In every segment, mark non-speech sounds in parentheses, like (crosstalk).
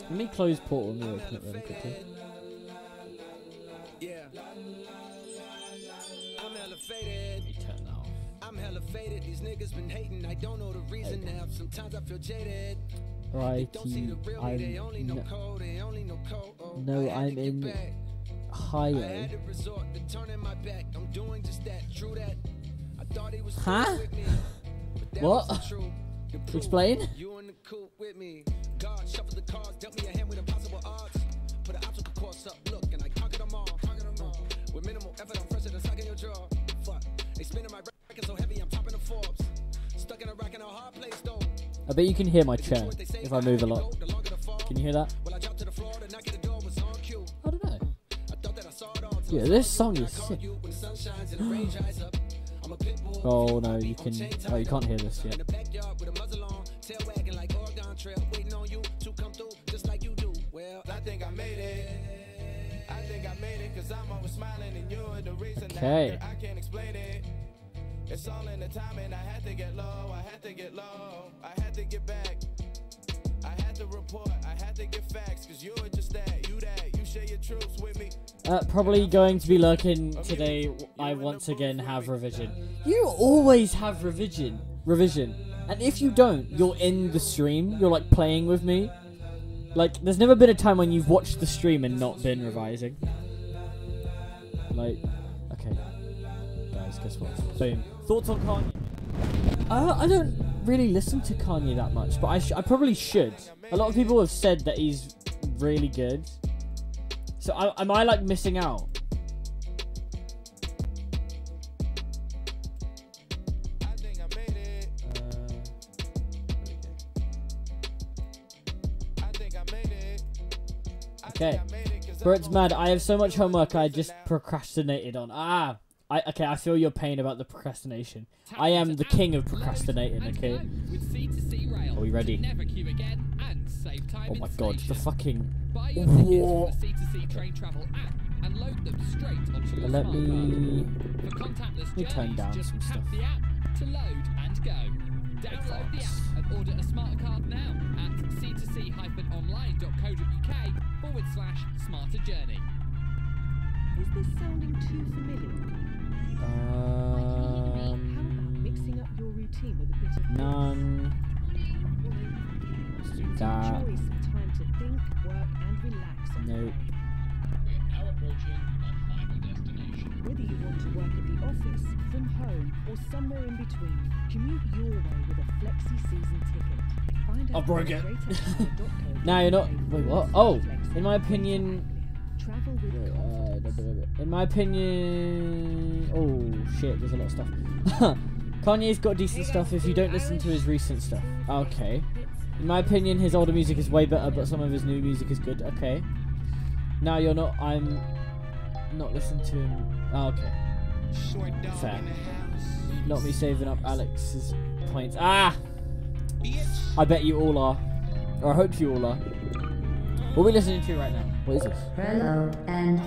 Let me close Portal and reopen it really quickly. Yeah. I'm hella faded. Turn that off. I'm hella faded. These niggas been hating. I don't know the reason now. Sometimes I feel jaded. Right, Don't see the real me. They only know I'm code. They only know code. Oh, No, I had I'm in back. I higher. resort to turning my back. I'm doing just that. True that. I thought he was Huh? cool with me. But that What? Wasn't true. The proof, Explain. You in the coop with me. God shuffled the cards, dealt me a hand with impossible odds. Put an obstacle course up, look, and I conquered them all. Conquered them all. With minimal effort, I'm fresher than your jaw. Fuck. They spinning my record so heavy, I'm topping the Forbes. Stuck in a rack in a hard place, though. I bet you can hear my chair What they say if I move a lot. The longer the fall. Can you hear that? I dropped to the floor, the knock at the door was on cue. I don't know. I thought that I saw it all. Yeah, this song is sick. Oh no, you can. Oh, you can't hear this yet. and Okay. I can't explain it. It's all in the timing. I had to get low. I had to get low. I had to get back. I had to report. I had to get facts cause you were just that. Uh, probably going to be lurking today. I once again have revision. You always have revision. Revision. And if you don't, you're in the stream. You're like playing with me. Like, there's never been a time when you've watched the stream and not been revising. Like, okay. Guys, guess what? Boom. Thoughts on Kanye? Uh, I don't really listen to Kanye that much, but I, I probably should. A lot of people have said that he's really good. So I, am I like missing out? I think I made it. Uh, I think I made it. I Okay. think I made it 'cause Bro, it's mad. I have so much homework I just procrastinated on. Ah! I, okay, I feel your pain about the procrastination. I am the king of procrastinating, okay? Are we ready? Oh my god, the fucking. Buy your Whoa. tickets from the C2C train travel app and load them straight onto your Let me. For contactless me turn down just some stuff. the app to load and go. Download the app and order a smart card now at c2c-online.co.uk forward slash smarter journey. Is this sounding too familiar? Um. mixing up your routine with a bit of None. Let's do that. Relax on Nope. the way. Whether you want to work at the office, from home, or somewhere in between, commute your way with a flexi season ticket. Find I broke it. (laughs) Now you're not. Wait, what? Oh, in my opinion. Travel with Uh, in my opinion, oh shit, there's a lot of stuff. (laughs) Kanye's got decent stuff if you don't listen to his recent stuff. Okay. In my opinion, his older music is way better, but some of his new music is good. Okay. Now you're not. I'm not listening to him. Oh, okay. Fair. Not me saving up Alex's points. Ah! I bet you all are. Or I hope you all are. What are we listening to right now? What is this? Hello, and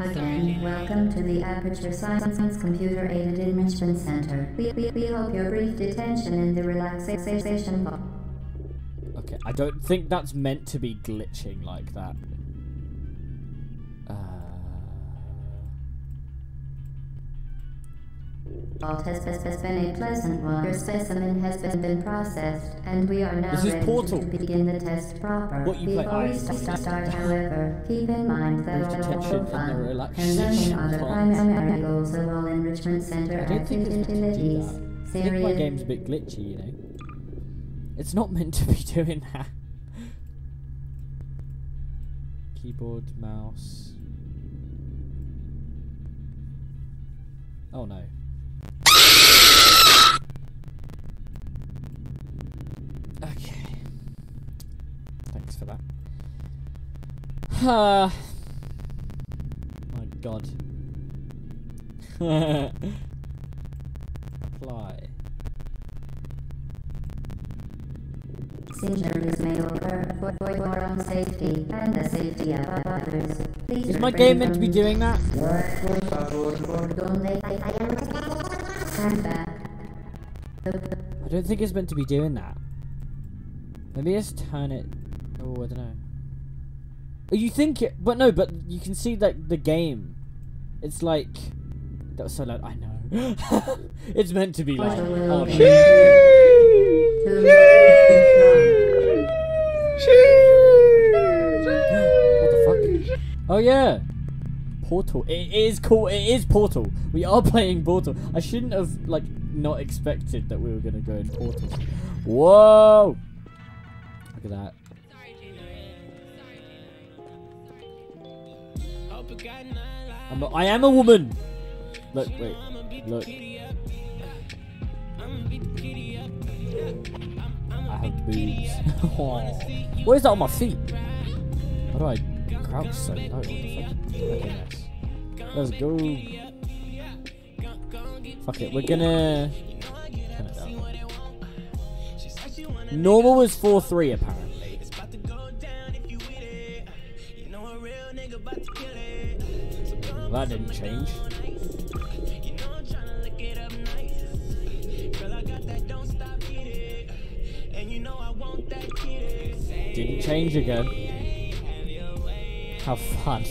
again, welcome to the Aperture Science Computer Aided Enrichment Center. We, we, we hope your brief detention in the relaxation Okay, I don't think that's meant to be glitching like that. Uh, vault has, been a pleasant one. Your specimen has been, been processed, and we are now This ready Portal. to begin the test proper. What you play- Before we I- start, start, however, keep in mind that all fun and learning are the primary goals of all enrichment center I don't think it's meant to do activities. I think my game's a bit glitchy, you know. It's not meant to be (laughs) doing that. Keyboard, mouse. Oh no. Okay. Thanks for that. Ah. My god. (laughs) Apply. Occur for, for your own safety and the safety of others. Please Is my game meant to be doing that? donde stand back. I don't think it's meant to be doing that. Maybe just turn it. Oh, I don't know. You think it, but no, but you can see that the game. It's like that was so loud. I know. (laughs) it's meant to be like. Portal will Oh, be. What the fuck? Oh yeah, Portal. It is cool. It is Portal. We are (laughs) playing Portal. I shouldn't have like not expected that we were gonna go in Portal. Whoa! Look at that. I'm a, I am a woman. Look, wait, look. I have boobs. (laughs) Oh. what is that on my feet? How do I crouch so low? Okay, nice. Let's go. Fuck it, we're gonna. it. Normal was 4 3 apparently. That didn't change. Didn't change again. How fun.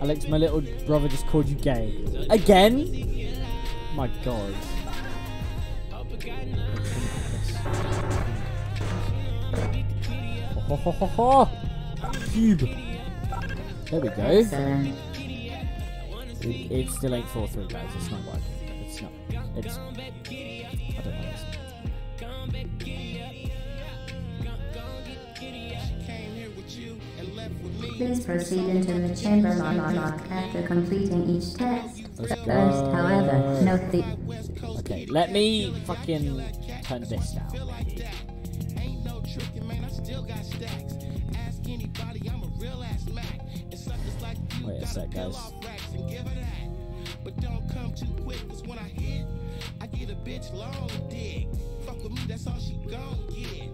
Alex, my little brother just called you gay. Again? My god. Ho, ho, ho, ho. Cube. There we go. It, it still ain't 4 3, guys. It's not working. It's not. It's. I don't know. Please proceed into the chamber lock, after completing each test. First, however, note the Okay, let me fucking turn this down. Wait a sec, guys. But don't come too quick, cause when I hit, I get a bitch long dick. Fuck with me, that's all she gon' get.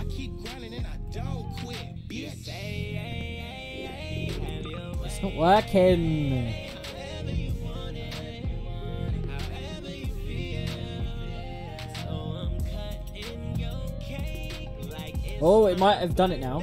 I keep grinding and I don't quit, bitch. It's not working. Oh, it might have done it now.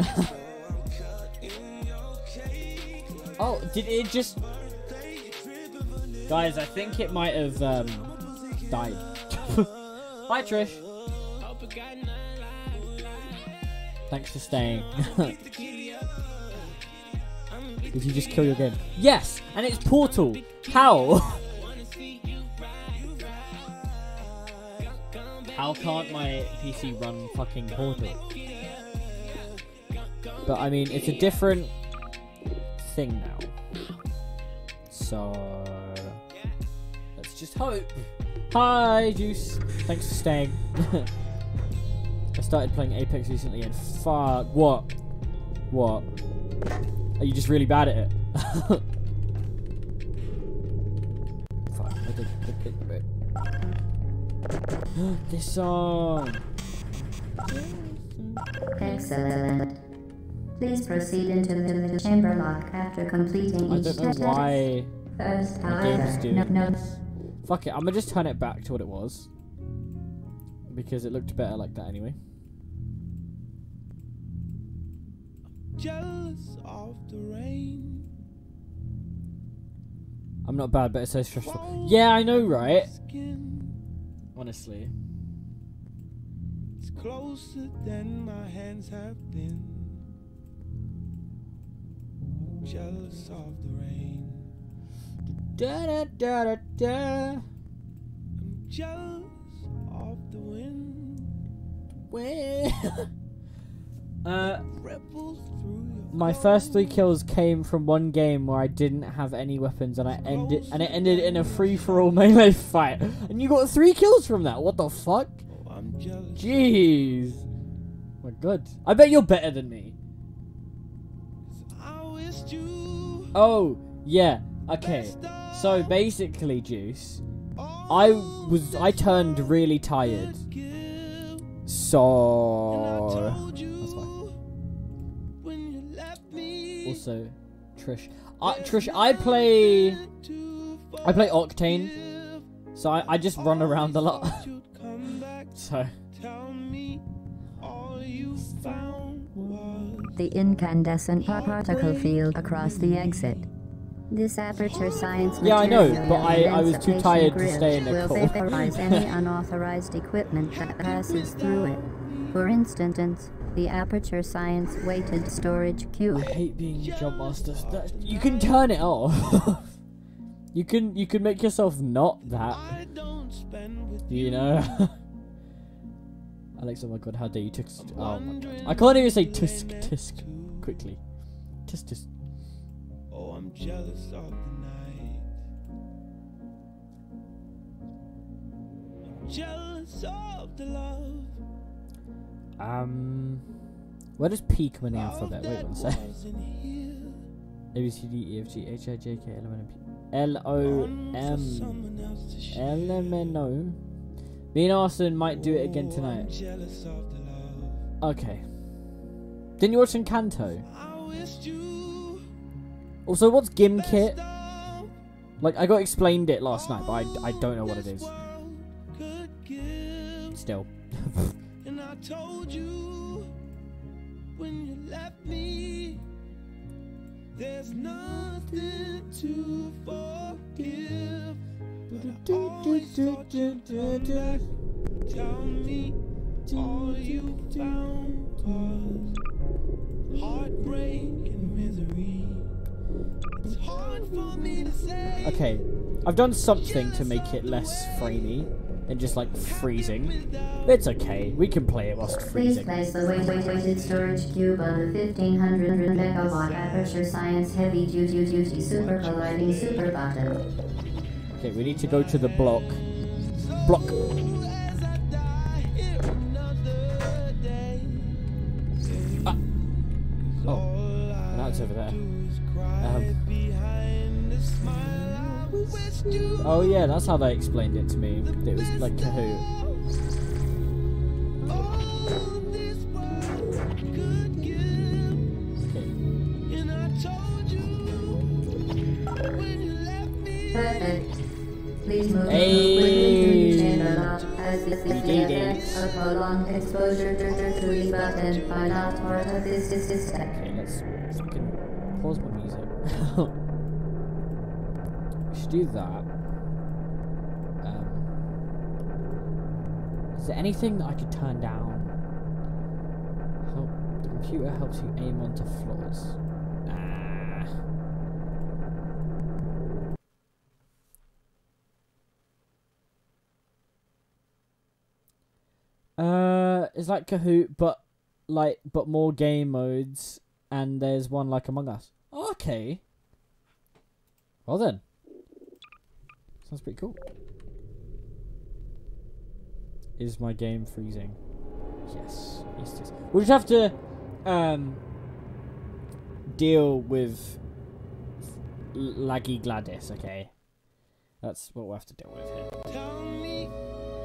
(laughs) oh, did it just? Guys, I think it might have um, died. (laughs) Hi, Trish. Thanks for staying. (laughs) Did you just kill your game? Yes, and it's Portal. How? How can't my PC run fucking Portal? But I mean, it's a different thing now. So let's just hope. Hi, Juice. Thanks for staying. (laughs) I started playing Apex recently, and fuck, what? What? Are you just really bad at it? (laughs) fuck. I did, (gasps) this song. excellent. Please proceed into the, the chamber lock after completing I each don't know test. why. First, My game's however, no, no, Fuck it, I'm gonna just turn it back to what it was. Because it looked better like that anyway. jealous of the rain. I'm not bad, but it's so stressful. Yeah, I know, right? Skin. Honestly. It's closer than my hands have been. Jealous of the rain. Da da da da da. I'm jealous of the wind. (laughs) Uh, my first three kills came from one game where I didn't have any weapons, and I ended and it ended in a free for all (laughs) melee fight. And you got three kills from that. What the fuck? Jeez. We're good. I bet you're better than me. Oh yeah. Okay. So basically, Juice, I was I turned really tired. So that's fine. Also, Trish. Uh, Trish, I play. I play Octane, so I, I just run around a lot. (laughs) so The incandescent par- particle field across the exit. This aperture science Yeah, I know, but I- I was too tired to stay in the will vaporize any (laughs) unauthorized equipment that passes through it. For instance, the aperture science weighted storage cube. I hate being jump master. That, you can turn it off. (laughs) you can you can make yourself not that. You know. (laughs) Alex, oh my god, how dare you tisk? Oh my god, I can't even say tisk tisk quickly. Tisk tisk. Oh, I'm jealous of the night. I'm jealous of the love. Um, where does P come in the alphabet? Wait one sec. A B C D E F G H I J K L M N P L O M someone else to share. L M N O. Me and Arson might do it again tonight. Okay. Didn't you watch Encanto? Also, what's Gim best Kit? of Like, I got explained it last night, but I, I don't know what it is. Still. (laughs) And I told you when you left me, there's nothing to forgive. But I always thought you'd come back. Tell me all you found was heartbreak and misery. It's hard for me to say. Okay, I've done something to make it less framey and just like freezing. It's okay, we can play it whilst Please freezing. place the weight- weight- weighted storage cube on the 1500 megawatt aperture science heavy duty duty super colliding super button. Okay, we need to go to the block. Block. As I die here another day. Ah. Oh, All now it's over there. do is cry Um. behind the smile. I wished you Oh yeah, that's how they explained it to me. It was like Kahoot. all this world could give. Okay. And I told you when you left me. Perfect. Please move quickly through the chamber as this is the effect of prolonged exposure to to the button are not part of this system. Okay, let's fucking pause my music. (laughs) we should do that. Um, is there anything that I could turn down? Help, the computer helps you aim onto floors. Ah. Uh, it's like Kahoot, but like but more game modes, and there's one like Among Us. Okay. Well then, sounds pretty cool. Is my game freezing? Yes, yes, it is. We'll just have to um deal with laggy GLaDOS. Okay, that's what we'll have to deal with here. Tell me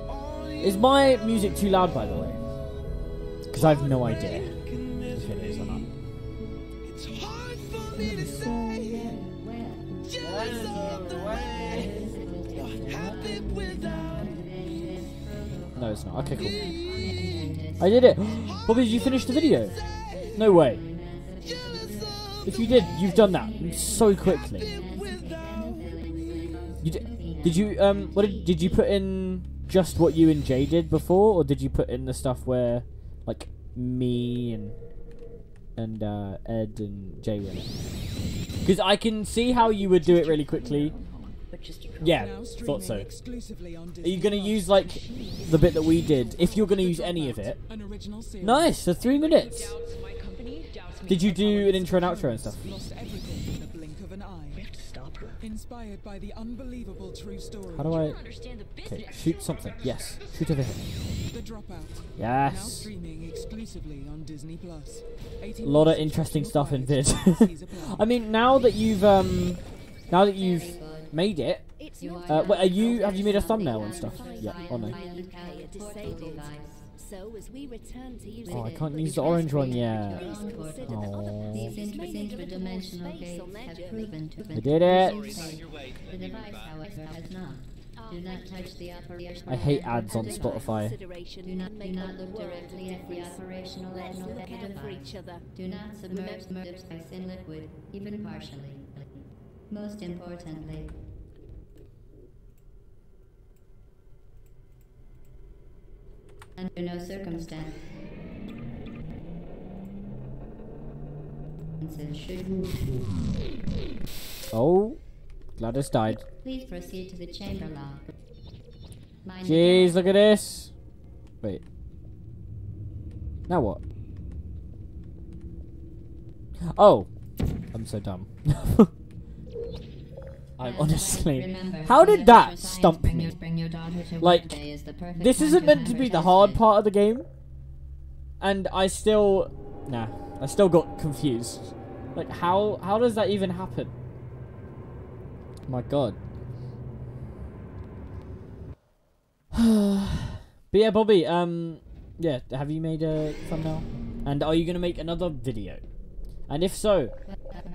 all you Is my music too loud, by the way? Because I have no idea if it is or not. It's hard for me to say. Jealous of the way what happened without No, it's not. Okay, cool. I did it. Bobby, did you finish the video? No way. If you did, you've done that so quickly. You did. Did you um? What did did you put in? Just what you and Jay did before, or did you put in the stuff where, like, me and and uh, Ed and Jay it? Because I can see how you would do it really quickly, Yeah, thought so. Are you gonna use like the bit that we did? If you're gonna use any of it, An original series. nice. So three minutes. Did you do an intro and outro and stuff? Inspired by the unbelievable true story. How do I? Okay, shoot something. Yes, shoot over here. The Dropout. Now Yes. streaming exclusively on Disney Plus. A lot of interesting stuff in violence vid. (laughs) I mean, now that you've um, now that you've made it, uh, wait, are you have you made a thumbnail and stuff? Yeah, or no? So as we return to use Oh, I can't use the orange one yet. consider that other Oh. These persons may need a little more interdimensional gates have proven to I did it. The device, however, has not. Do not touch the operation. I hate ads on Spotify. Do not, do not the look world directly at the difference. operational Let's end of look the out for each other. Do not submerge the device in liquid, even partially. Most importantly, under no circumstance Oh, GLaDOS died. please proceed to the chamber lock. Jeez, look at this. Wait. Now what? Oh, I'm so dumb. (laughs) I'm honestly. How did that stump me? your- bring your daughter to Like, work day is the perfect This isn't meant to be the hard part of the game, and I still, nah, I still got confused. Like, how how does that even happen? My God. (sighs) but yeah, Bobby. Um, yeah. Have you made a thumbnail? And are you gonna make another video? And if so,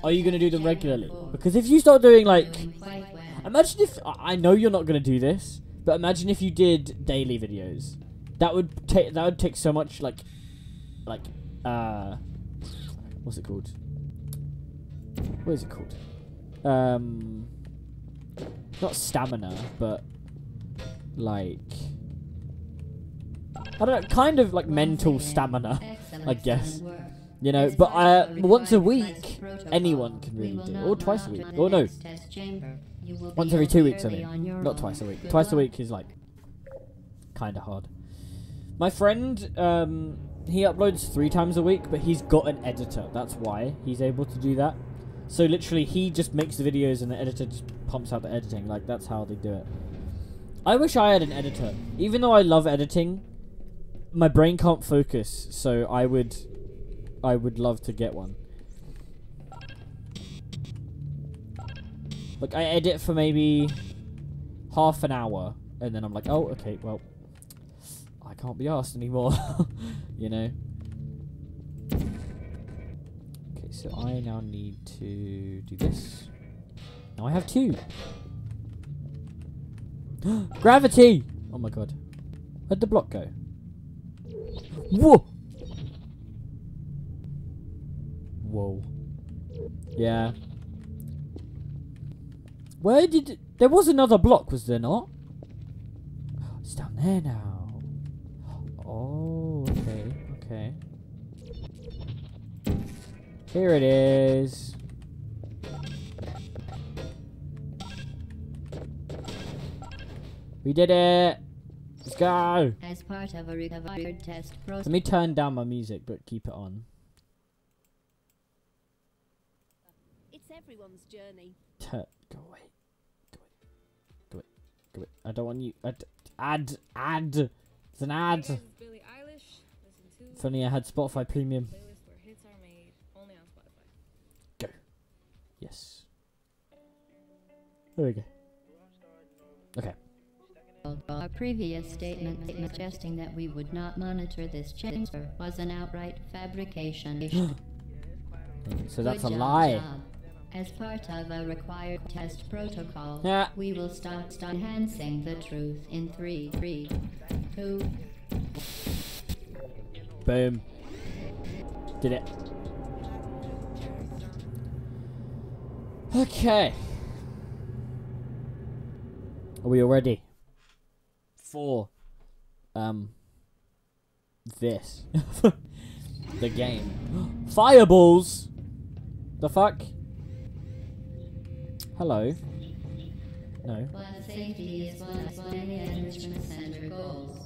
are you gonna do them regularly? Because if you start doing like Doing quite well. Imagine if I I know you're not gonna do this, but imagine if you did daily videos. That would take that would take so much like, like, uh, what's it called? What is it called? Um, not stamina, but like, I don't know, kind of like mental stamina. I guess. You know, but uh, once a week, anyone can really do, it. or twice a week, or no, next test chamber. You will be once every two weeks. I mean, not twice a week. Twice a week is like kind of hard. My friend, um, he uploads three times a week, but he's got an editor. That's why he's able to do that. So literally, he just makes the videos, and the editor just pumps out the editing. Like that's how they do it. I wish I had an editor. Even though I love editing, my brain can't focus. So I would, I would love to get one. Like I edit for maybe half an hour, and then I'm like, oh, okay, well, I can't be asked anymore, (laughs) you know. Okay, so I now need to do this. Now I have two. (gasps) Gravity! Oh my god. Where'd the block go? Whoa! Whoa. Yeah. Where did... There was another block, was there not? It's down there now. Oh, okay, okay. Here it is. We did it! Let's go! As part of a test process. Let me turn down my music, but keep it on. It's everyone's journey. Tur- (laughs) go away. Go away. Go away. Go away. I don't want you. Ad. Ad. Ad. It's an ad. Hey guys, it's Billie Eilish. Listen to Funny, I had Spotify Premium. playlist where hits are made only on Spotify. Yes. There we go. Okay. Our previous statement suggesting that we would not monitor this chamber was an outright fabrication. (gasps) So that's a job, lie. job. As part of a required test protocol, Yeah. we will start enhancing the truth in three, three, two, Boom. Did it. Okay. Are we all ready? For um this. (laughs) the game. (gasps) Fireballs! The fuck? Hello. No. While safety is one of many enrichment center goals.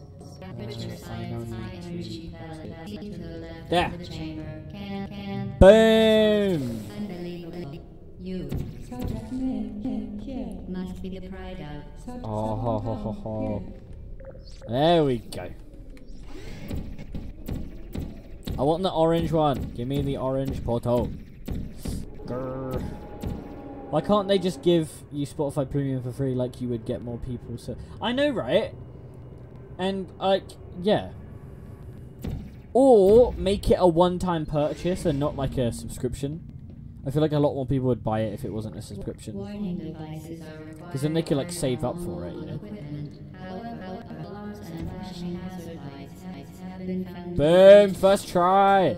Science high energy to the left There. of the chamber. Can can Boom! you must be the pride of Oh, ho, ho, ho, ho. There we go. I want the orange one. Give me the orange portal. Grr. Why can't they just give you Spotify Premium for free like you would get more people? So I know, right? And like, yeah. Or make it a one-time purchase and not like a subscription. I feel like a lot more people would buy it if it wasn't a subscription. warning devices are required. Because then they could like save up for it, you know. equipment. However, alarms and flashing hazard lights have been found. Boom! First try.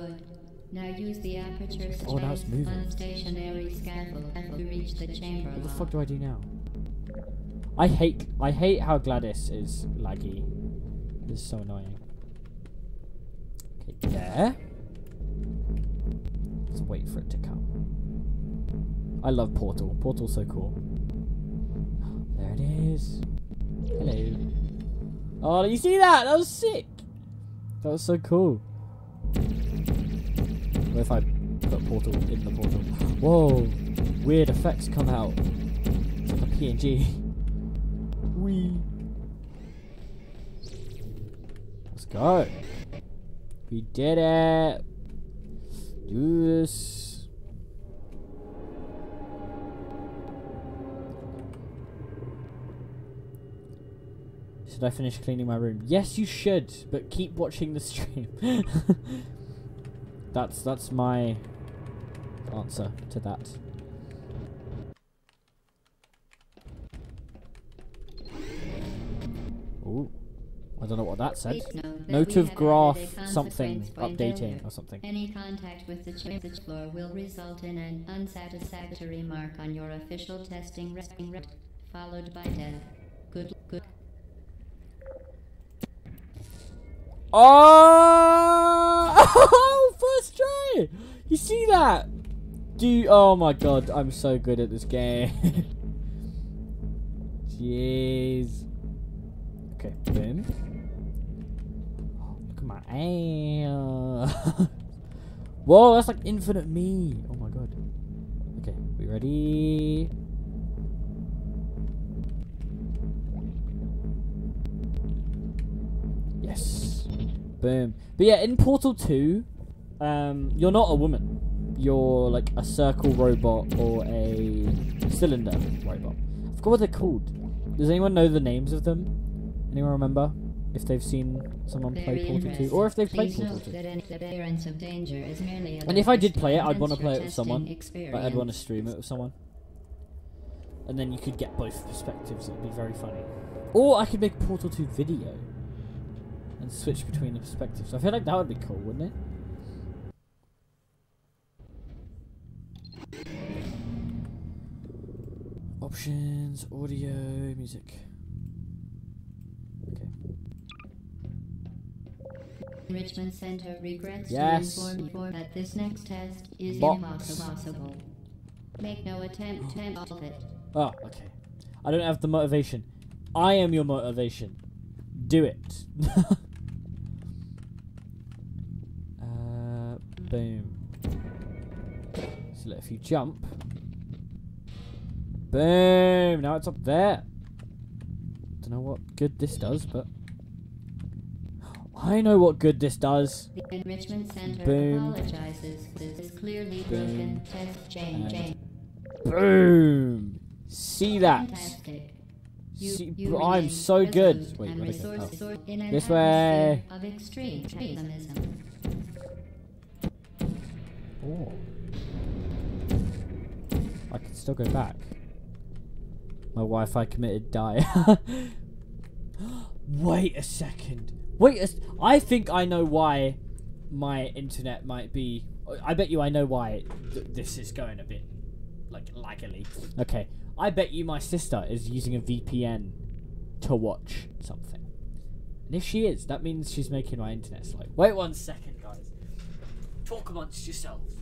Now use the aperture Oh, space moving. unstationary scaffold to reach the chamber. What the fuck do I do now? I hate I hate how GLaDOS is laggy. This is so annoying. Okay, there. Let's wait for it to come. I love Portal. Portal's so cool. There it is. Hello. Oh, you see that? That was sick. That was so cool. What if I put Portal in the Portal? Whoa! Weird effects come out. It's like a PNG. (laughs) Wee. Let's go. We did it. Do this. Should I finish cleaning my room? Yes, you should, but keep watching the stream. (laughs) that's that's my answer to that. Ooh. I don't know what that said. That Note of graph something updating or something. Any contact with the chamber floor will result in an unsatisfactory mark on your official testing resting rate, followed by death. Good, good. Oh! (laughs) First try! You see that? Do oh my god, I'm so good at this game. (laughs) Jeez. Okay, boom. Look at my ass. (laughs) Whoa, that's like infinite me. Oh my god. Okay, we ready? Yes. Boom. But yeah, in Portal 2, um, you're not a woman. You're like a circle robot or a cylinder robot. I forgot what they're called. Does anyone know the names of them? Anyone remember? If they've seen someone play Portal 2? Or if they've played Portal 2? that any appearance of danger is merely a And if I did play it, I'd want to play it with someone. Like, I'd want to stream it with someone. And then you could get both perspectives. It would be very funny. Or I could make a Portal 2 video. And switch between the perspectives. I feel like that would be cool, wouldn't it? Options, audio, music. Okay. Enrichment Center regrets Yes. to inform you that this next test is Box. impossible. Make no attempt to oh. solve it. Oh, okay. I don't have the motivation. I am your motivation. Do it. (laughs) boom. So let if you jump. Boom! Now it's up there. Don't know what good this does, but I know what good this does. The Enrichment Center Boom. apologizes. This is clearly Boom. broken. Test change. And. Boom! See that? You, See, you I'm so good. Wait, and where'd I go? resourceful in This way. Oh. I can still go back. My Wi-Fi committed die. (laughs) Wait a second. Wait a I think I know why my internet might be. I bet you I know why th- this is going a bit like laggily. Okay. I bet you my sister is using a VPN to watch something. And if she is, that means she's making my internet slow. Wait one second, guys. Talk amongst yourselves.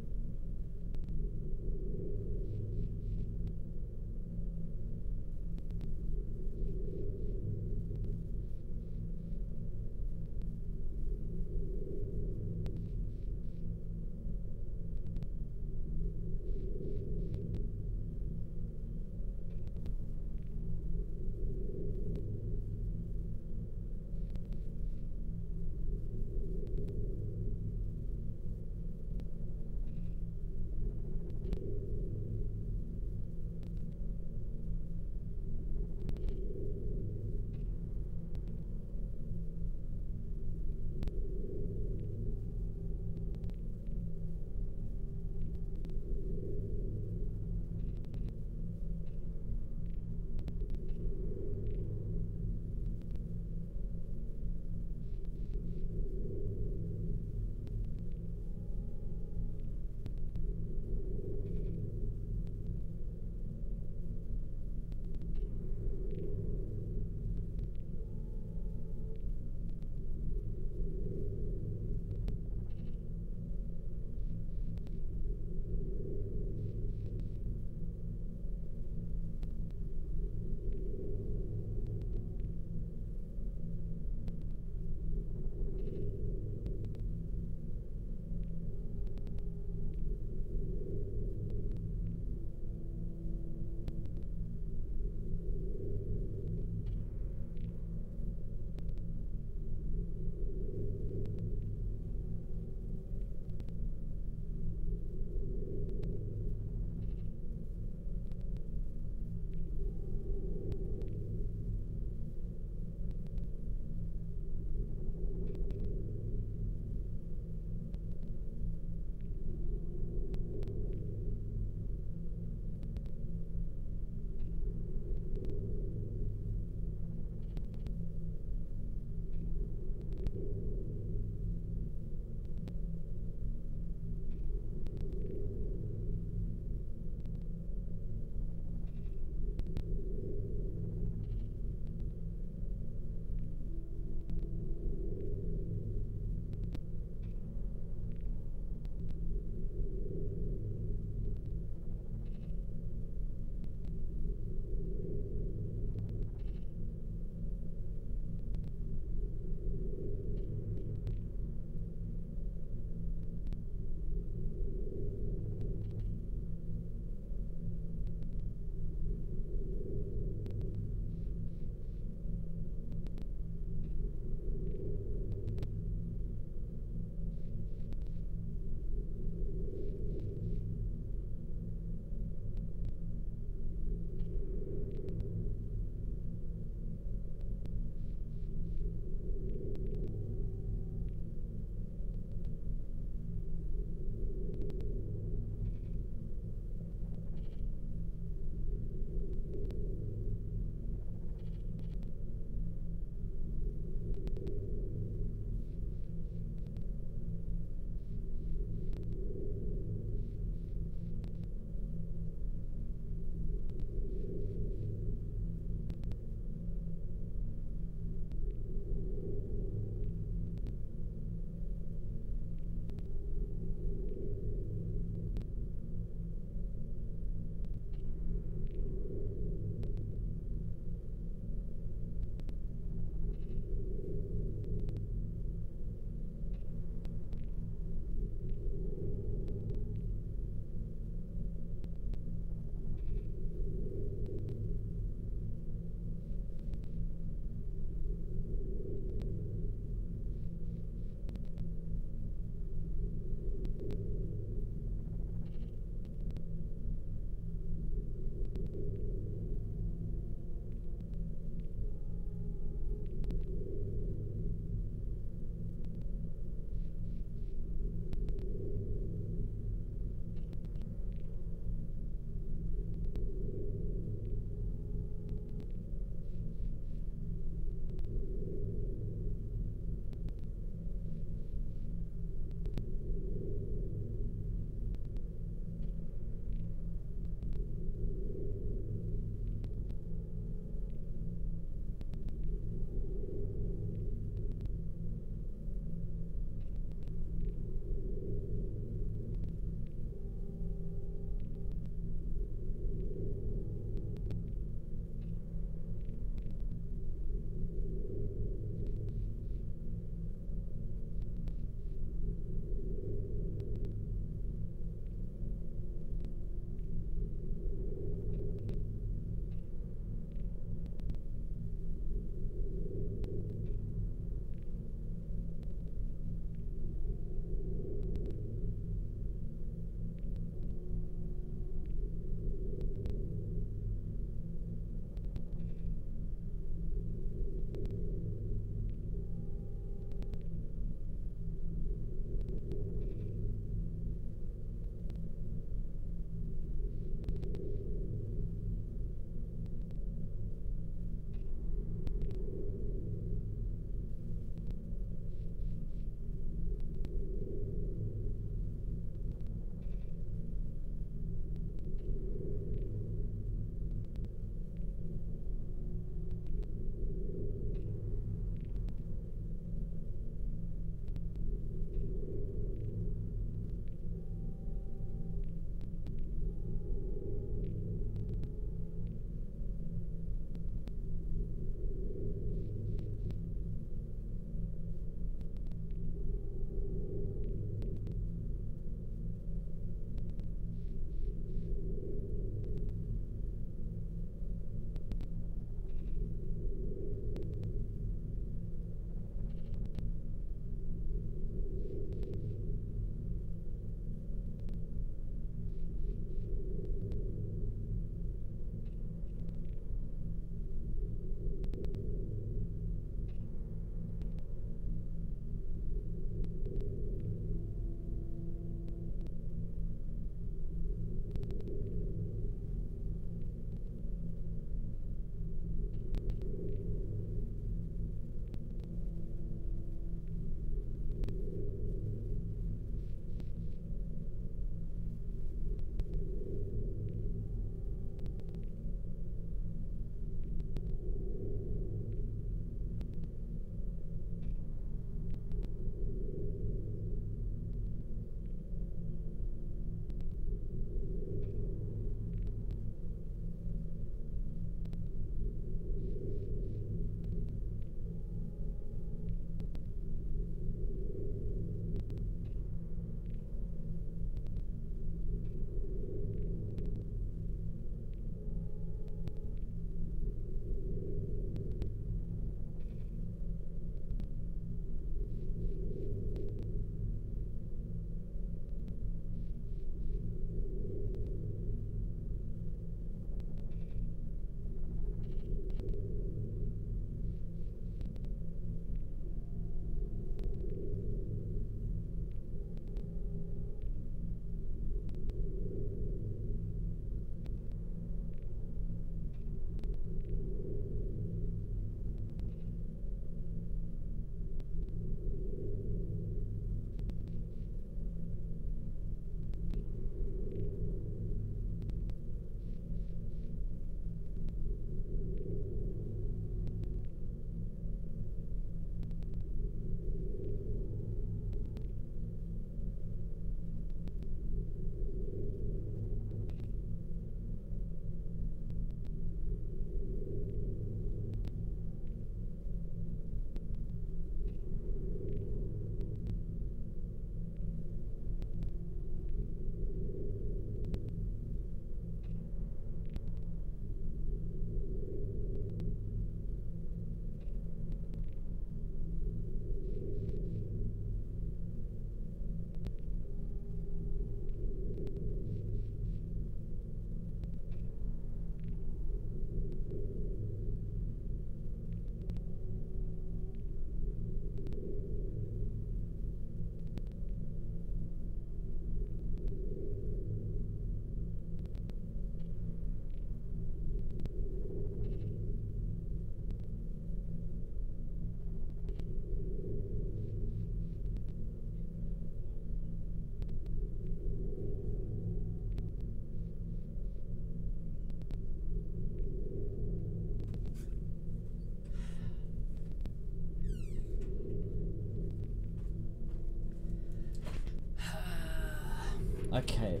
Okay.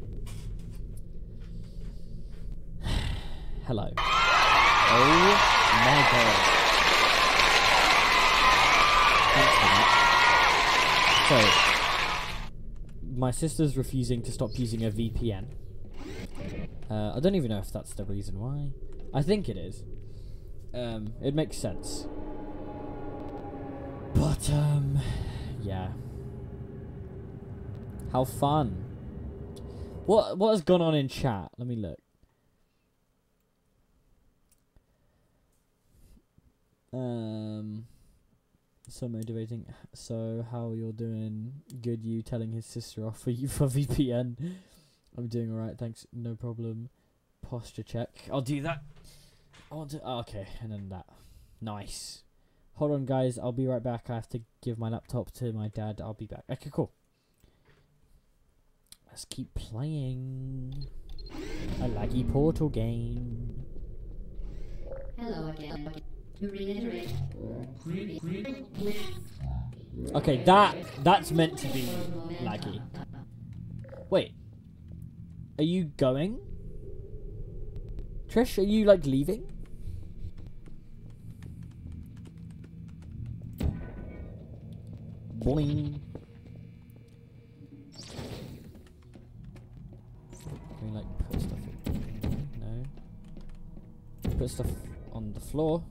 (sighs) Hello. Oh my god. So, my sister's refusing to stop using a VPN. Uh, I don't even know if that's the reason why. I think it is. Um, it makes sense. But, um, yeah. How fun. What what has gone on in chat? Let me look. Um so motivating. So how you're doing? Good you telling his sister off for you for (laughs) VPN. I'm doing alright, thanks. No problem. Posture check. I'll do that. I want to oh, okay, and then that. Nice. Hold on guys, I'll be right back. I have to give my laptop to my dad. I'll be back. Okay, cool. Let's keep playing. A laggy portal game. Hello again. To reiterate, Okay, that that's meant to be laggy. Wait. Are you going? Trish, are you like leaving? Boing. No. Put stuff on the floor.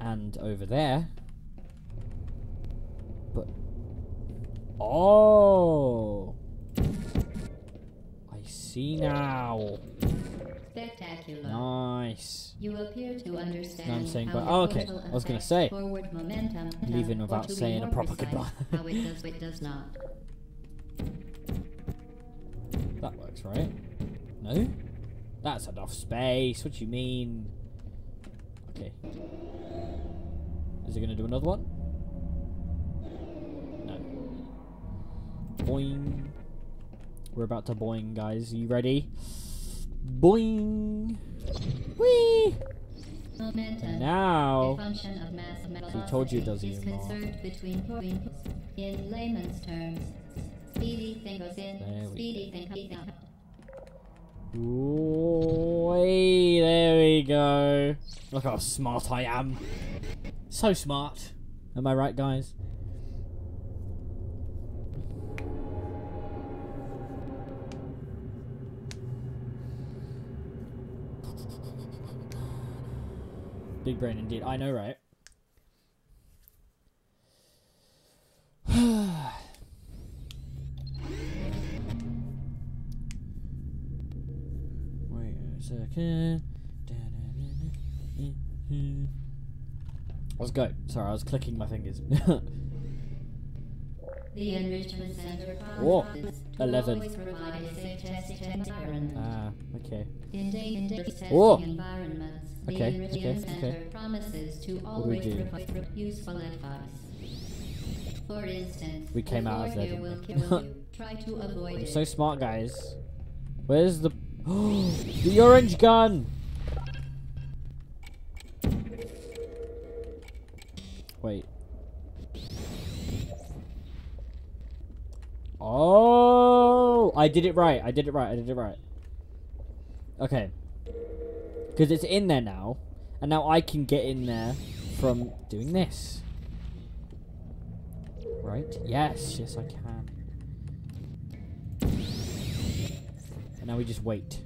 And over there. But Oh I see now. spectacular. Nice. You appear to understand. No, I'm saying, but oh, okay. I was gonna say, momentum. leaving without saying a proper precise, goodbye. how it does, (laughs) it does not. That works, right? No? That's enough space. What do you mean? Okay. Is it gonna do another one? No. Boing. We're about to boing, guys. Are you ready? Boing. Whee! Momentum. Now, function of He told you it does is even more. conserved between points. In layman's terms, speedy thing goes in, There we speedy thing comes out. Whee, there we go. Look how smart I am. So smart. Am I right, guys? Big brain indeed. I know, right? Wait a second. Let's go. Sorry, I was clicking my fingers. (laughs) The enrichment center Whoa, promises 11. always provide a safe testing environment. ah, okay. Day in Whoa. Okay, enrichment okay, center okay. promises to always provide useful advice. For instance, We came out of there, fear will didn't we? kill (laughs) you, try to avoid You're it. so smart, guys. Where's the... (gasps) the orange gun! Wait. Oh! I did it right. I did it right. I did it right. Okay. Because it's in there now. And now I can get in there from doing this. Right? Yes. Yes, I can. And now we just wait.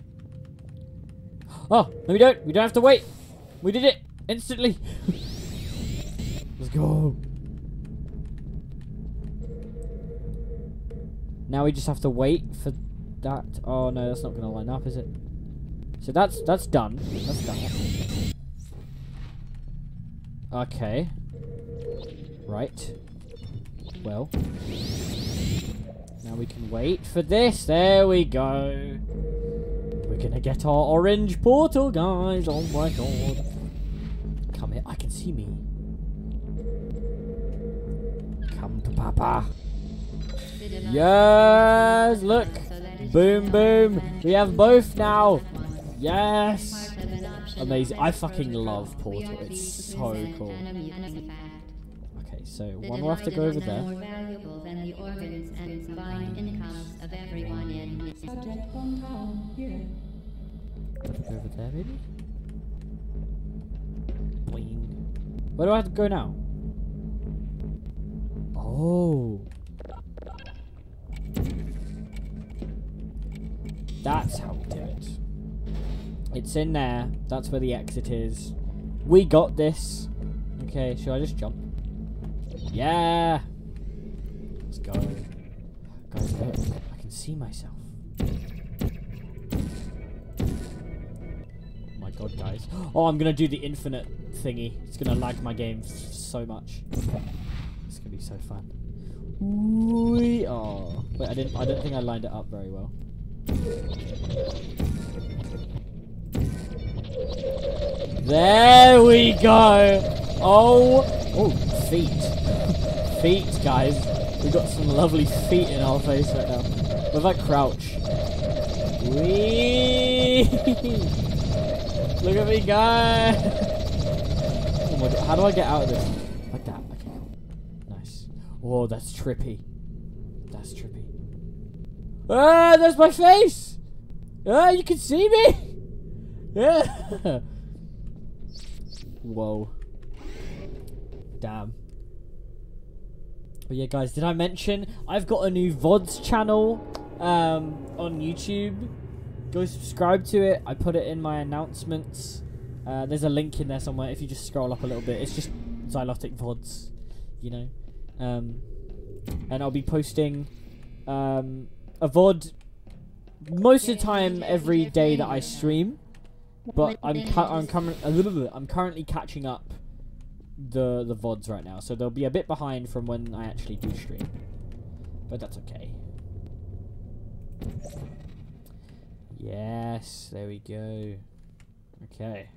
Oh, no we don't. We don't have to wait. We did it instantly. Let's go. Now we just have to wait for that. Oh no, that's not going to line up, is it? So that's that's done. That's done. Okay. Right. Well. Now we can wait for this. There we go. We're gonna get our orange portal, guys. Oh my god. Come here. I can see me. Come to Papa. Yes, look. Boom, boom. We have both now. Yes. Amazing. I fucking love Portal. It's so cool. Okay, so The one will have to go over dividend there. more valuable than the organs and combined incomes of everyone in Go over there, maybe? Boing. Where do I have to go now? Oh. That's how we do it. It's in there. That's where the exit is. We got this. Okay, should I just jump? Yeah. Let's go. Guys. I can see myself. Oh my god, guys. (gasps) Oh, I'm gonna do the infinite thingy. It's gonna lag my game so much. It's gonna be so fun. Wee- Oh, wait, I didn't. I don't think I lined it up very well. There we go. Oh, oh, feet, feet, guys. We got some lovely feet in our face right now. What that crouch? Wee! (laughs) Look at me go! oh my god, how do I get out of this? Like that. Okay. Nice. Oh, that's trippy. That's trippy. Ah, there's my face! Ah, you can see me! Yeah! (laughs) Whoa. Damn. But yeah, guys, did I mention I've got a new VODs channel um, on YouTube? Go subscribe to it. I put it in my announcements. Uh, there's a link in there somewhere. If you just scroll up a little bit, it's just Zylotic VODs, you know. Um, and I'll be posting um, a VOD most of the time every day that I stream. But I'm cu- I'm, current- I'm currently catching up the the vods right now, so they'll be a bit behind from when I actually do stream, but that's okay. Yes, there we go. Okay.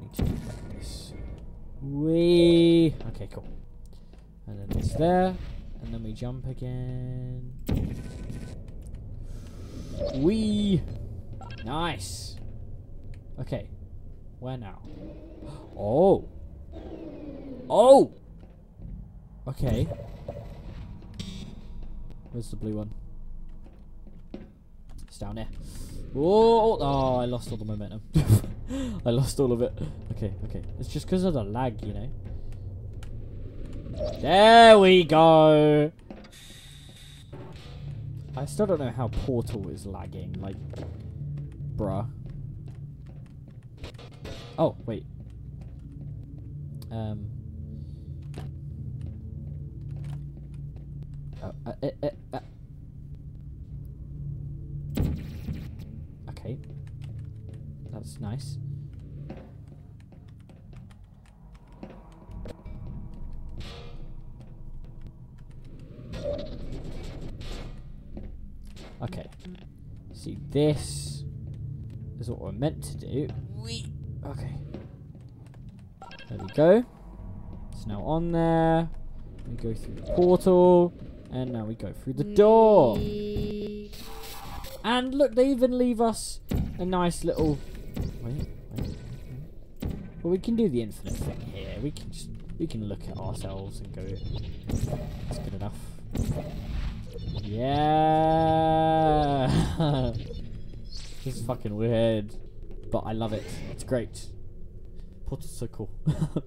Need to this. Wee. Okay, cool. And then it's there, and then we jump again. Wee. Nice. Okay. Where now? Oh. Oh. Okay. Where's the blue one? It's down there. Oh, oh, I lost all the momentum. (laughs) I lost all of it. Okay, okay. It's just because of the lag, you know. There we go. I still don't know how Portal is lagging. Like, bruh. Oh, wait. Um. Uh, uh, uh, uh, uh. Okay. That's nice. Okay. See, this is what we're meant to do. Okay. There we go. It's now on there. We go through the portal. And now we go through the door. And look, they even leave us a nice little... Wait, wait, wait. Well, we can do the infinite thing here. We can just... We can look at ourselves and go... That's good enough. Yeah! (laughs) this is fucking weird. But I love it. It's great. Portal's so cool. (laughs)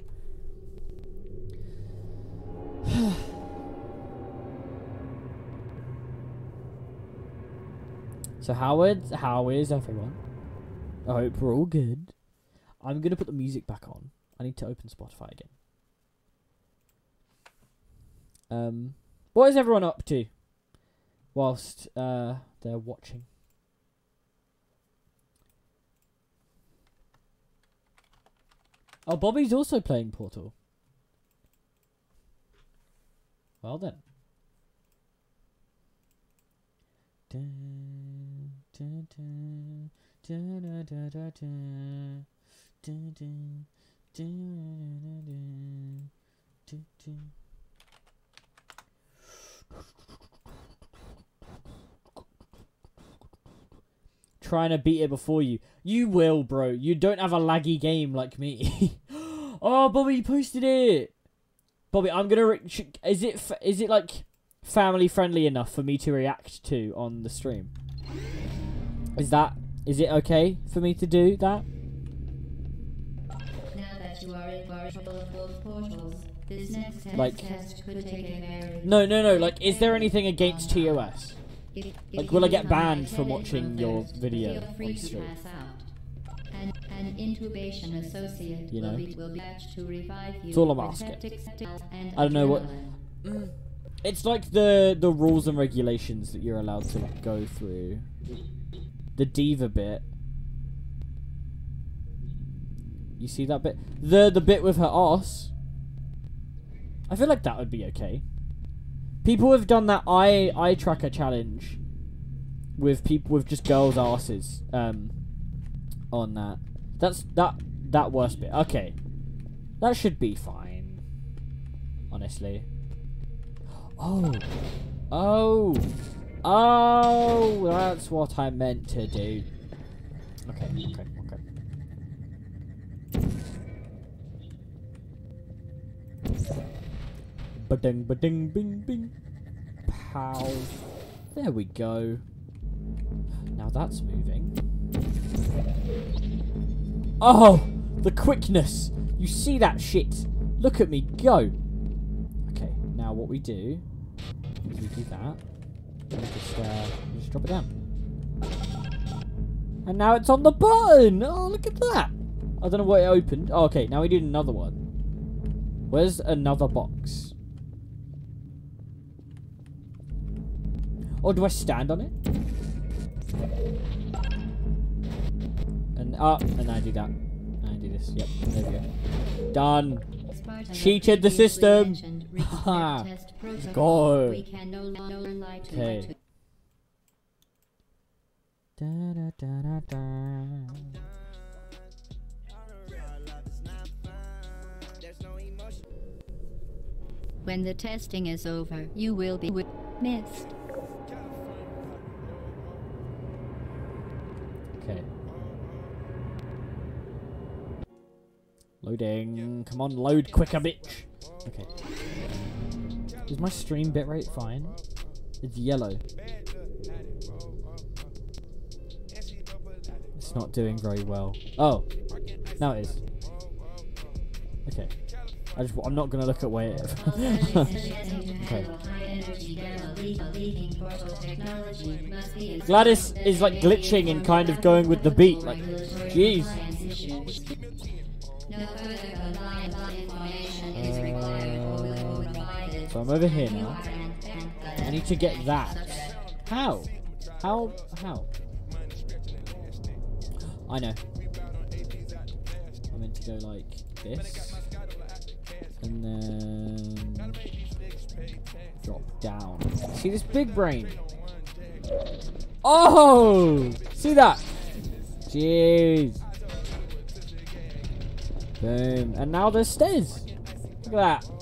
so Howard, how is everyone? I hope we're all good. I'm gonna put the music back on. I need to open Spotify again. Um, what is everyone up to? Whilst uh, they're watching. Oh, Bobby's also playing Portal. Well then. (laughs) Trying to beat it before you. You will, bro. You don't have a laggy game like me. (laughs) Oh, Bobby posted it. Bobby, I'm gonna. Is it is it like family friendly enough for me to react to on the stream? Is that is it okay for me to do that? That you are in virtual of both portals, this next test, Like- test could take a very... No, no, no. Like, is there anything against TOS? Like, will I get banned from watching your video on stream? An, an intubation associate You know? will be will be to revive you It's all I'm asking. septic cells and I don't know what- It's like the the rules and regulations that you're allowed to like, go through. The diva bit. You see that bit? The the bit with her ass. I feel like that would be okay. People have done that eye eye tracker challenge with people with just girls' asses. Um, on that. That's that that worst bit. Okay, that should be fine. Honestly. Oh. Oh. Oh, that's what I meant to do. Okay, okay, okay. Ba-ding, ba-ding, bing, bing. Pow. There we go. Now that's moving. Oh! The quickness! You see that shit? Look at me go! Okay, now what we do is we do that. We just, uh, we just drop it down. And now it's on the button! Oh, look at that! I don't know what it opened. Oh, okay, now we do another one. Where's another box? Or do I stand on it? And up, and I do that. And I do this. Yep, there we go. Done. Spartan Cheated the system. mentioned written (laughs) Ha. test protocol. Go. We can no longer lie to Okay. Da, da, da, da, da. When the testing is over, you will be missed. Okay. Loading. Come on, load quicker, bitch. Okay. Is my stream bitrate fine? It's yellow. It's not doing very well. Oh, now it is. Okay. I just, I'm not gonna look at where it. (laughs) okay. GLaDOS is like glitching and kind of going with the beat. Like, jeez. So I'm over here now. I need to get that. How? How? How? I know. I meant to go like this. And then drop down. See this big brain? Oh! See that? Jeez. Boom. And now there's stairs. Look at that.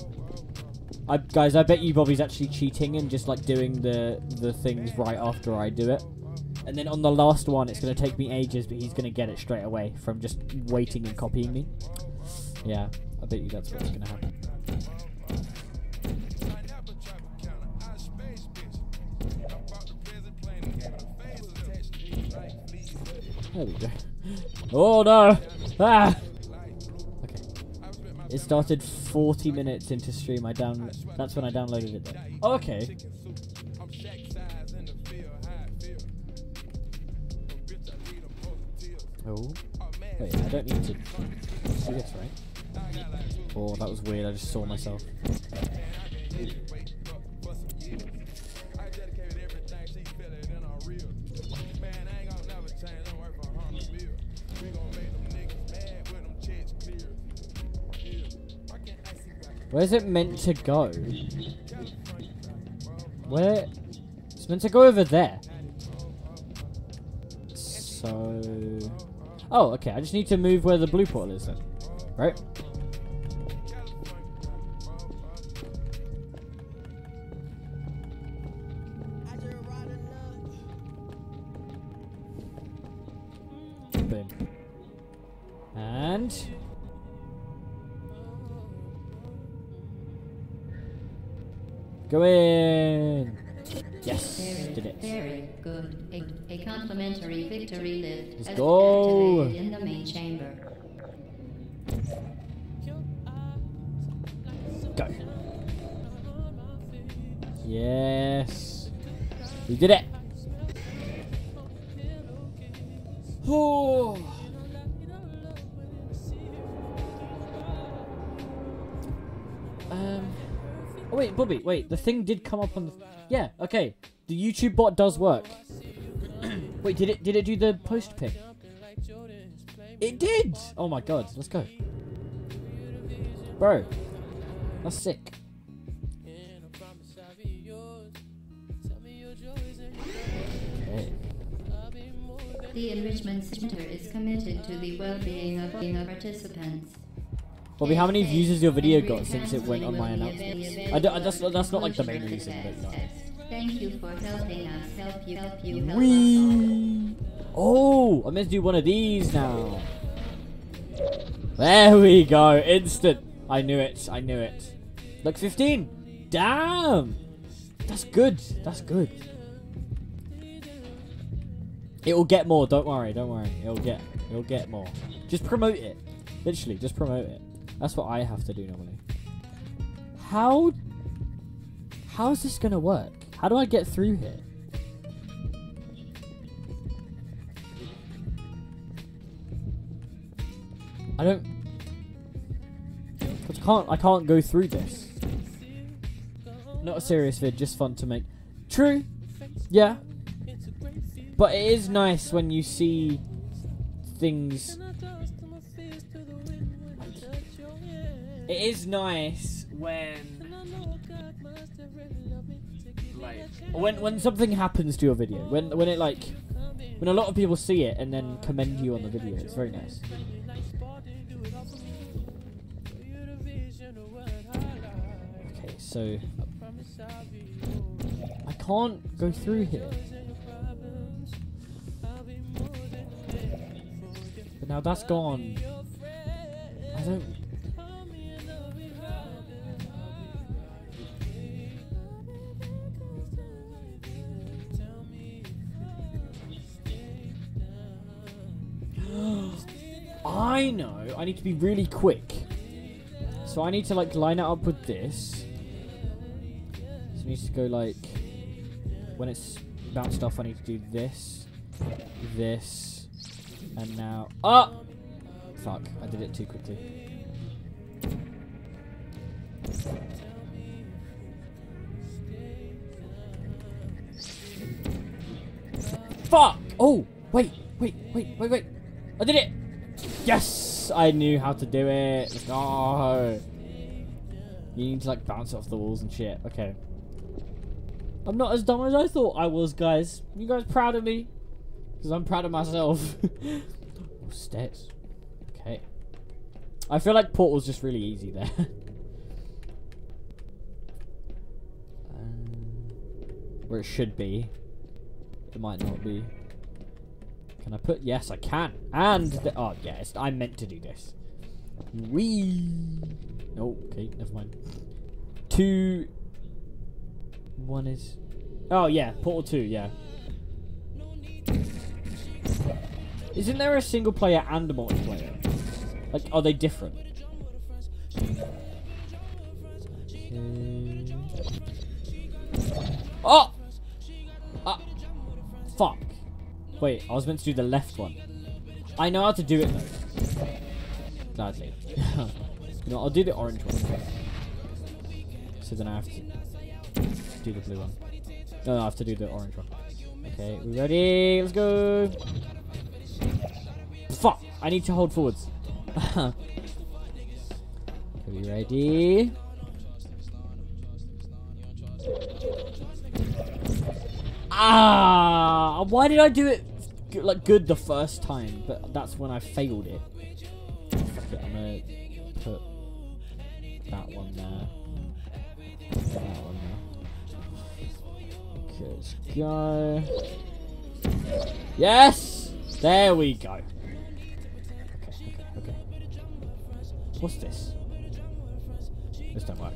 I, guys, I bet you Bobby's actually cheating and just like doing the the things right after I do it. And then on the last one, it's going to take me ages, but he's going to get it straight away from just waiting and copying me. Yeah, I bet you that's what's going to happen. There we go. (laughs) Oh no! Ah! It started 40 minutes into stream. I down. That's when I downloaded it. Though. Okay. Oh. Wait, I don't need to do this, right? Oh, that was weird. I just saw myself. Where's it meant to go? Where? It's meant to go over there. So... Oh, okay. I just need to move where the blue portal is then. Right? Go in. Yes, Very, did it. very good. A, a complimentary victory lift Let's go. in the main chamber. Go. Yes. We did it. Oh wait, the thing did come up on the. Yeah. Okay. The YouTube bot does work. (clears throat) wait, did it? Did it do the post pick? It did. Oh my god. Let's go. Bro. That's sick. The Enrichment Center is committed to the well-being of of participants. Bobby, how many views has your video got since it went on my recounseling will be announcements? I don't, that's, that's not like the main reason, but no. Thank you for helping us. Help you. Help you. Help us Oh, I'm meant to do one of these now. There we go. Instant. I knew it. I knew it. Look, 15. Damn. That's good. That's good. It will get more. Don't worry. Don't worry. It'll get. It'll get more. Just promote it. Literally, just promote it. That's what I have to do normally. How? How is this gonna work? How do I get through here? I don't. I can't. I can't go through this. Not a serious vid, just fun to make. True. Yeah. But it is nice when you see things. It is nice when. Like, when when something happens to your video, when when it like, when a lot of people see it and then commend you on the video, it's very nice. Okay, so I can't go through here. But now that's gone. I don't. I know. I need to be really quick. So I need to like line it up with this. So it needs to go like when it's bounced off. I need to do this, this, and now. Ah, fuck! I did it too quickly. Fuck! Oh, wait, wait, wait, wait, wait! I did it! Yes! I knew how to do it. Let's. You need to like bounce off the walls and shit. Okay. I'm not as dumb as I thought I was, guys. You guys proud of me? Because I'm proud of myself. (laughs) oh, stairs. Okay. I feel like Portal's just really easy there. (laughs) um, where it should be. It might not be. Can I put? Yes, I can. And the, oh yes, I meant to do this. Wee. Oh, okay, never mind. Two. One is. Oh yeah, Portal Two. Yeah. Isn't there a single player and a multiplayer? Like, are they different? Okay. Oh! Wait, I was meant to do the left one. I know how to do it though. Gladly. (laughs) no, I'll do the orange one. So then I have to do the blue one. No, no, I have to do the orange one. Okay, we ready? Let's go. Fuck! I need to hold forwards. (laughs) Are we ready? Ah! Why did I do it like good the first time? But that's when I failed it. Fuck it, I'm gonna put that one there. That one there. Okay, let's go. Yes! There we go. Okay, okay, okay. What's this? This don't work.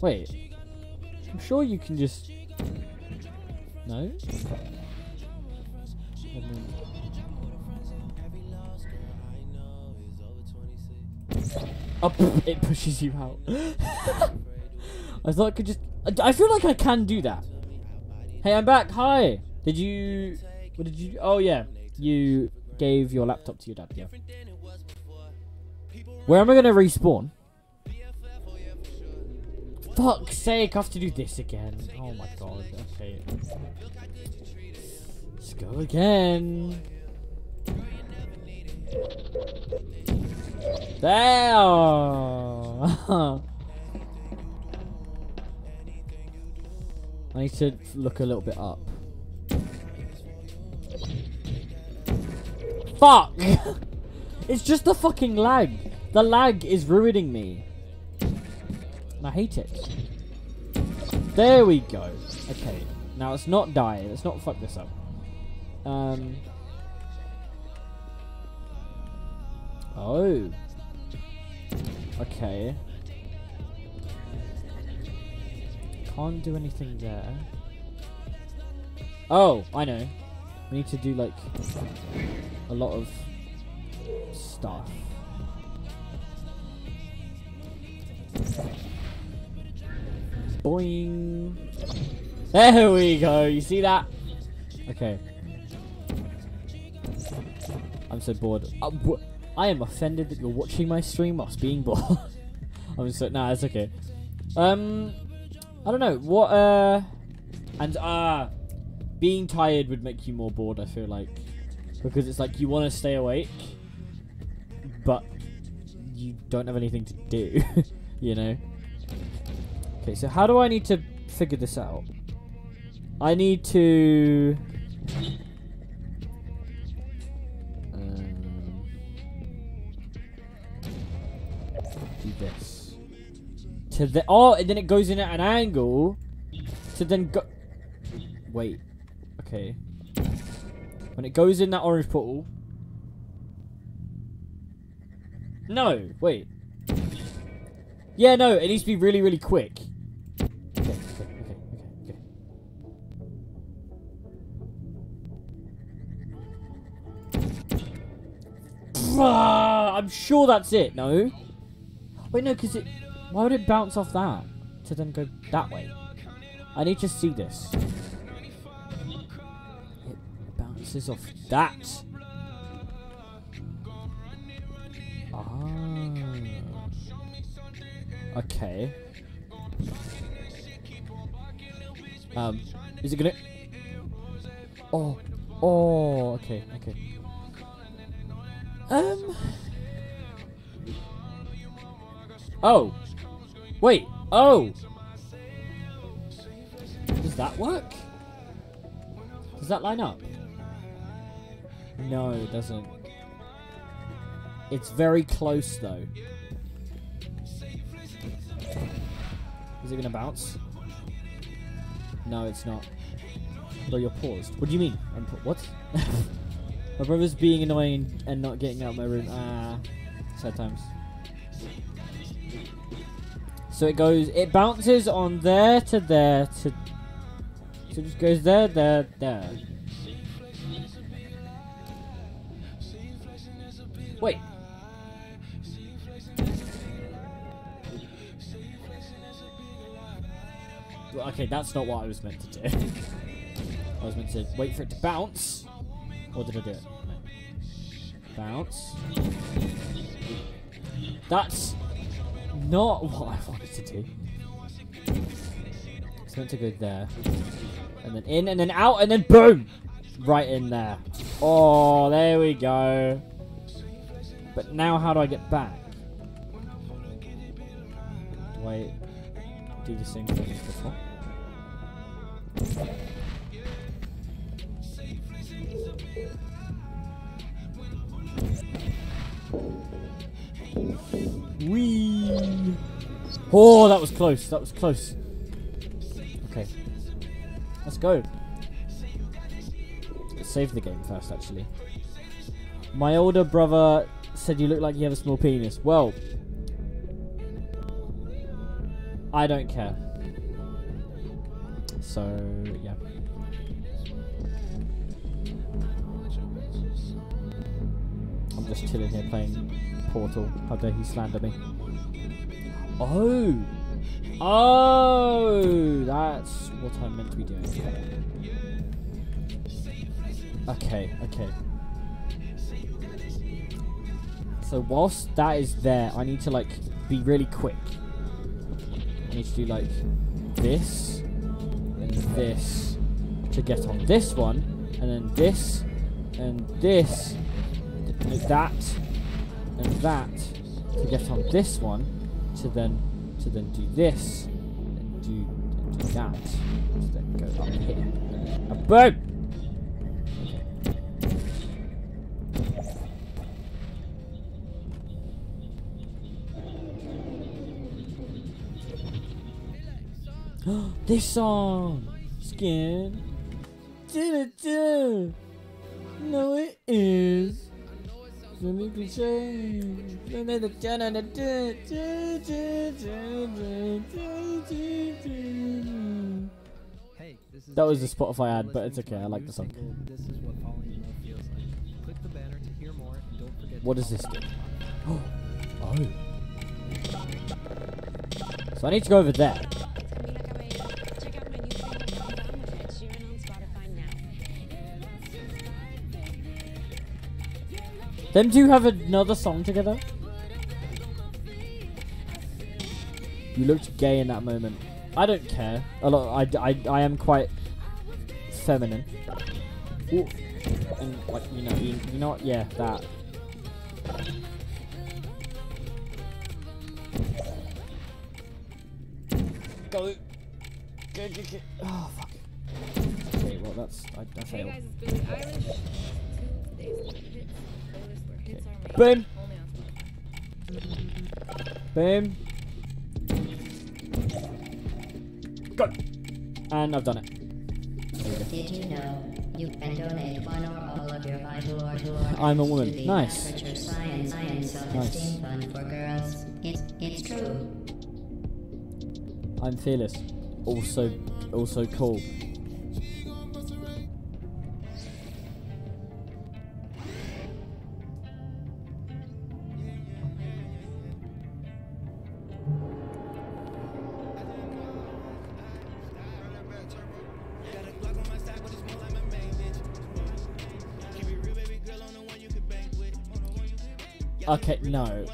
Wait. I'm sure you can just. No? Oh, it pushes you out. (laughs) I thought I could just. I feel like I can do that. Hey, I'm back. Hi. Did you? What did you? Oh yeah, you gave your laptop to your dad. Yeah. Where am I gonna respawn? Fuck's sake! I have to do this again. Oh my god. Okay. Let's go again. There. (laughs) I need to look a little bit up. Fuck! (laughs) it's just the fucking lag. The lag is ruining me. And I hate it. There we go. Okay. Now let's not die. Let's not fuck this up. Um. Oh. Okay. Can't do anything there. Oh, I know. We need to do like a lot of stuff. Boing. There we go. You see that? Okay. So bored. Uh, I am offended that you're watching my stream whilst being bored. (laughs) I'm so nah, it's okay. Um, I don't know what. Uh, and ah, being tired would make you more bored. I feel like because it's like you want to stay awake, but you don't have anything to do. (laughs) you know. Okay, so how do I need to figure this out? I need to. To the oh, and then it goes in at an angle. To then go. Wait. Okay. When it goes in that orange portal. No, wait. Yeah, no, it needs to be really, really quick. I'm sure that's it, no? Wait, no, because it... Why would it bounce off that? To then go that way? I need to see this. It bounces off that. Ah. Okay. Um, is it gonna? Oh, oh, okay, okay. Um. Oh, wait. Oh. Does that work? Does that line up? No, it doesn't. It's very close though. Is it gonna bounce? No, it's not. Bro, you're paused. What do you mean? I'm what? (laughs) my brother's being annoying and not getting out of my room. Ah, sad times. So it goes, it bounces on there to there to. So it just goes there, there, there. Wait. Okay, that's not what I was meant to do. (laughs) I was meant to wait for it to bounce. Or did I do it? No. Bounce. That's not what I wanted to do. It's meant to go there. And then in, and then out, and then boom! Right in there. Oh, there we go. But now how do I get back? I do the same thing as before? Oh, that was close. That was close. Okay. Let's go. Let's save the game first, actually. My older brother said you look like you have a small penis. Well, I don't care. So yeah. I'm just chilling here playing Portal. How dare he slander me? Oh, oh, that's what I'm meant to be doing. Okay, okay. So whilst that is there, I need to like be really quick. I need to do like this and this to get on this one, and then this and this, and that and that to get on this one, to then to then do this and do and do that, to then go up here. And boom! (gasps) this song, skin. Du-du-du. No, it is. Let me. Hey, That was the Spotify ad, but it's okay. I like the song. single, This is what falling in love feels like. Click the banner to hear more, and don't forget. to What does this do? Oh. So I need to go over there. Them two have another song together. You looked gay in that moment. I don't care. A lot. I, I, I am quite feminine. Ooh. And like you know, you, you know what? Yeah, that. Go. Go, go, go. Oh fuck. Okay, well that's I, I Hey failed. guys, it's Billie Eilish. Boom. Boom. Go. And I've done it. There we go. Did you know you can donate one or all of your vital or to I'm a woman. to the Nice. Aperture Science Science Self-Esteem Fund for Girls? It's it's true. I'm fearless. Also, also cool. Okay, no. (laughs)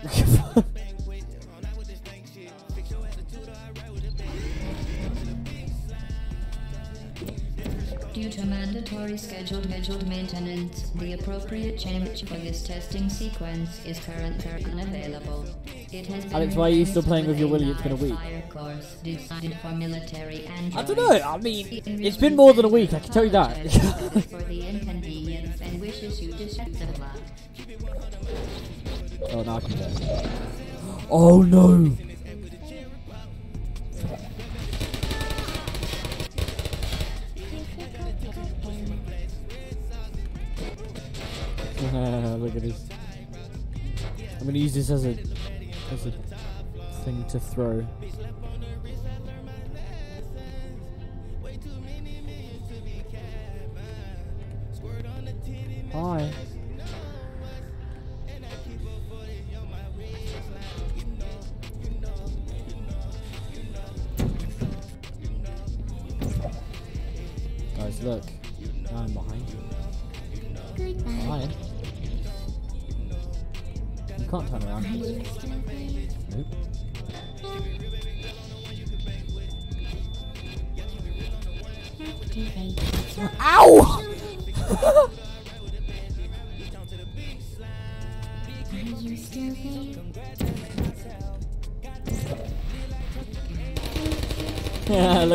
Due to mandatory scheduled scheduled maintenance, the appropriate change for this testing sequence is currently unavailable. It has been Alex, why are you still playing with your a Willy? It's been a week. Fire course designed for I don't know. I mean, it's been more than a week. I can tell you that. (laughs) oh, now I can do it. Oh no! (laughs) Look at this. I'm gonna use this as a as a thing to throw. Hi.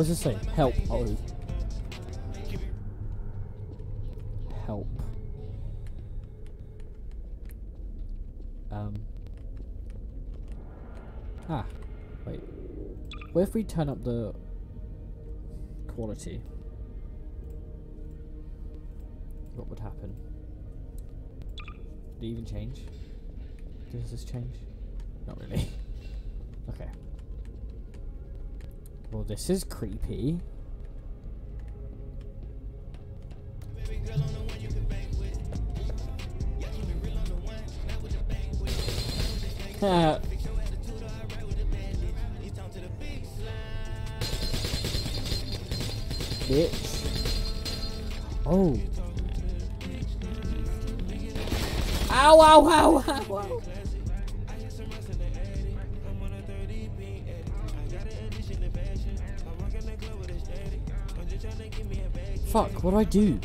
Does this say? Help. Oh. Help. Um. Ah. Wait. What if we turn up the quality? What would happen? Did it even change? Does this change? Not really. (laughs) okay. Well, this is creepy. Uh, Bitch. Oh. Ow, ow, ow, ow, ow. Fuck, what do I do?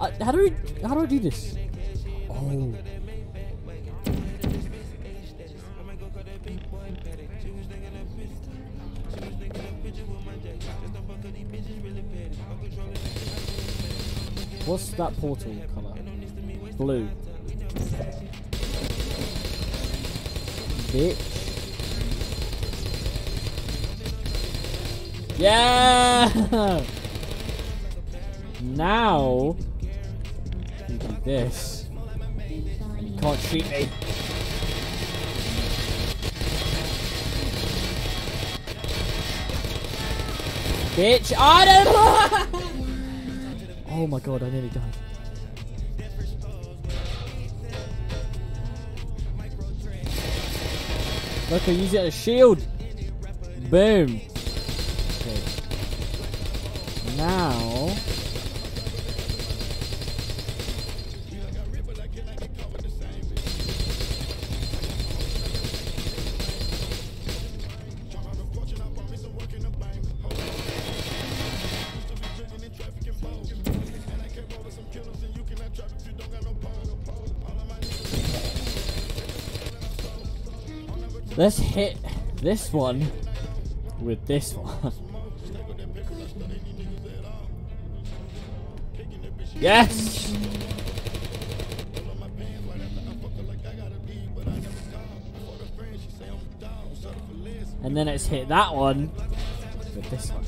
Uh, how do I, how do I do this? Oh. What's that portal color? Blue. Bitch. Yeah! now, you do this. You can't cheat me. Bitch, I don't (laughs) Oh my god, I nearly died. Look, I use it as a shield. Boom. Now. Let's hit this one with this one. (laughs) yes! And then let's hit that one this one.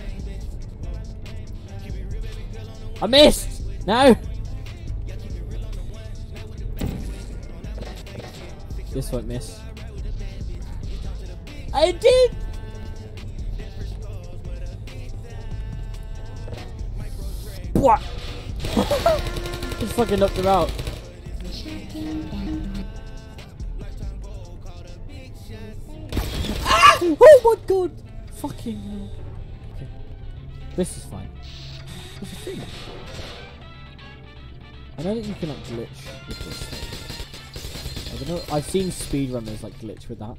I missed! No! This won't miss. I did! Fucking knocked him out. Ah! Oh my god! Fucking hell. Okay. This is fine. What's the thing? I know that you can like glitch with this thing. I don't know. I've seen speedrunners like glitch with that.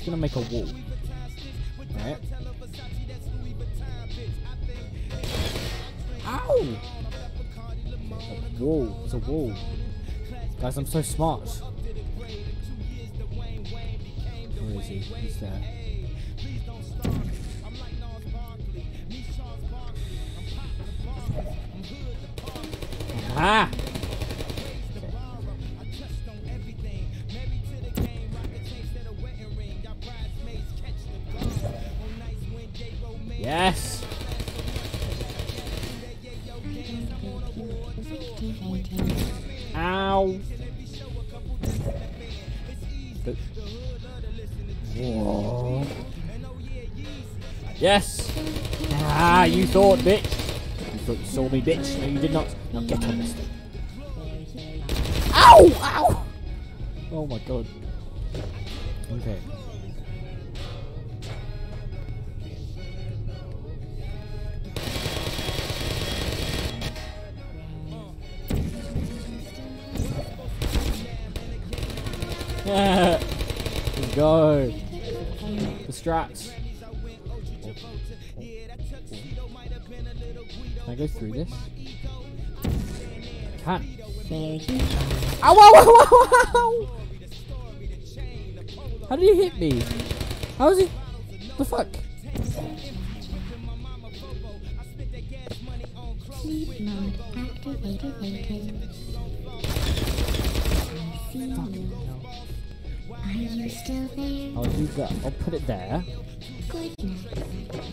Just gonna make a wall. Right. Ow! A wall. It's a wall. Guys, I'm so smart. Where is he? He's there. Ah! Me, bitch. No, you did not. Now get on this thing. Ow! Ow! Oh my god. Okay. (laughs) Let's go. The strats. Can I go through this? I can. Ow, ow, ow, ow, ow! How did he hit me? How is he? The fuck? Sleep mode activated. I see you. Are you still there? I'll do that. I'll put it there. Good